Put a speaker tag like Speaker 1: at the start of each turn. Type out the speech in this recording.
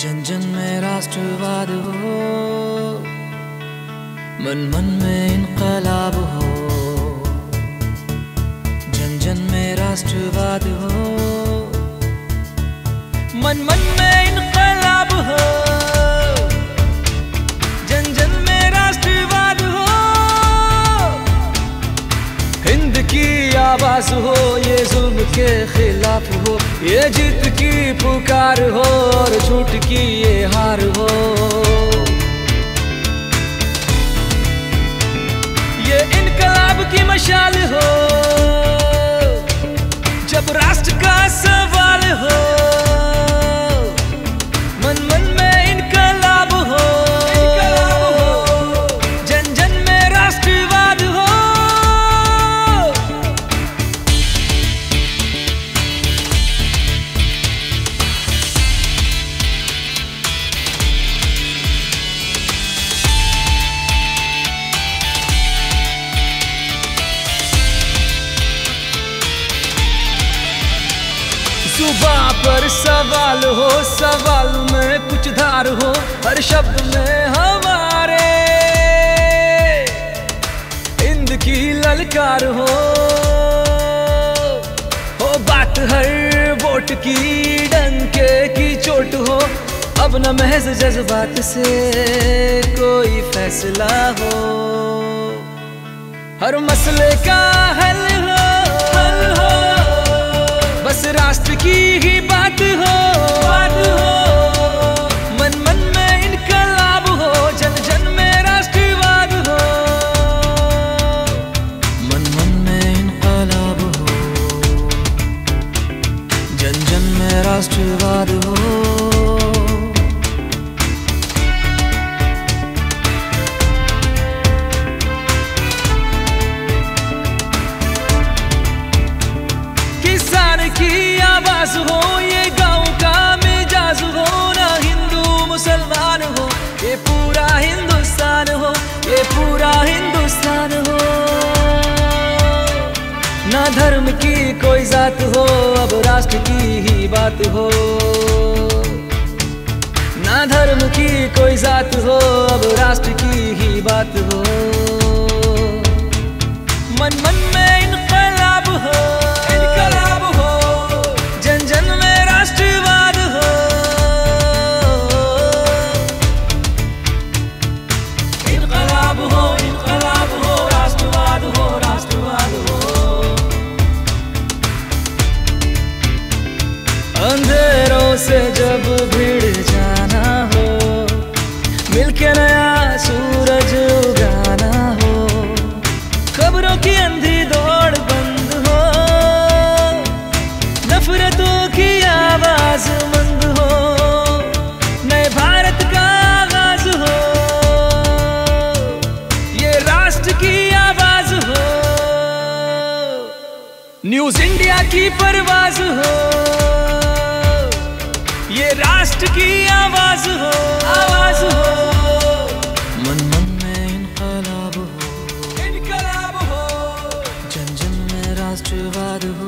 Speaker 1: जन जन में राष्ट्रवाद हो, मन मन में इनकलाब हो जन जन में राष्ट्रवाद हो, मन मन में इनकलाब हो जन जन में राष्ट्रवाद हो, हिंद की आवाज़ हो। के खिलाफ हो। ये जीत की पुकार हो और झूठ की ये हार हो। ये इनकलाब की मशाल हो। जुबा पर सवाल हो, सवाल में कुछ धार हो, हर शब्द में हमारे। इंद की ललकार हो हो बात हर वोट की, डंके की चोट हो। अब न महज जज्बात से कोई फैसला हो। हर मसले का हल की ही बात हो आवाज़ हो, ये गाँव का मिजाज हो, ना हिंदू मुसलमान हो, ये पूरा हिंदुस्तान हो, ये पूरा हिंदुस्तान हो। ना धर्म की कोई जात हो, अब राष्ट्र की ही बात हो। ना धर्म की कोई जात हो, अब राष्ट्र की ही बात हो। मन मन में न्यूज़ इंडिया की परवाज हो। ये राष्ट्र की आवाज़ हो। आवाज़ हो। मन मन में इनकलाब हो। इनकलाब हो। जन जन में राष्ट्रवाद हो।